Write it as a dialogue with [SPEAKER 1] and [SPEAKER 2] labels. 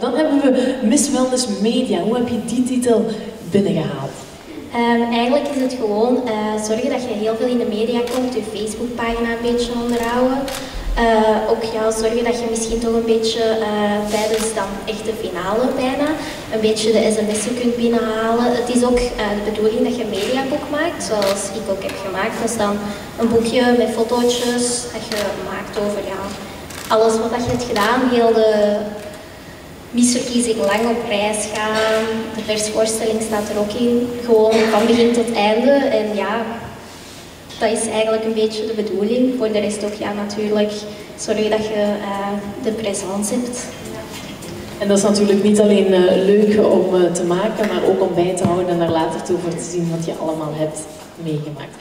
[SPEAKER 1] Dan hebben we Miss Wellness Media. Hoe heb je die titel binnengehaald?
[SPEAKER 2] Um, eigenlijk is het gewoon uh, zorgen dat je heel veel in de media komt, je Facebookpagina een beetje onderhouden. Uh, ook ja, zorgen dat je misschien toch een beetje uh, tijdens dan echt de finale bijna een beetje de sms'en kunt binnenhalen. Het is ook de bedoeling dat je een mediaboek maakt, zoals ik ook heb gemaakt. Dat is dan een boekje met fotootjes dat je maakt over ja, alles wat je hebt gedaan, heel de misverkiezing lang op reis gaan. De persvoorstelling staat er ook in. Gewoon van begin tot einde. En ja, dat is eigenlijk een beetje de bedoeling. Voor de rest ook ja, natuurlijk zorgen dat je uh, de présence hebt.
[SPEAKER 1] En dat is natuurlijk niet alleen uh, leuk om uh, te maken, maar ook om bij te houden en er later toe voor te zien wat je allemaal hebt meegemaakt.